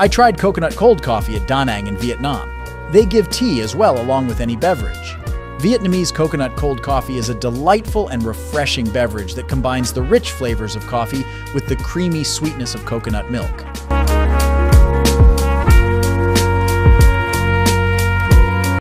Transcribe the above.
I tried coconut cold coffee at Da Nang in Vietnam. They give tea as well along with any beverage. Vietnamese coconut cold coffee is a delightful and refreshing beverage that combines the rich flavors of coffee with the creamy sweetness of coconut milk.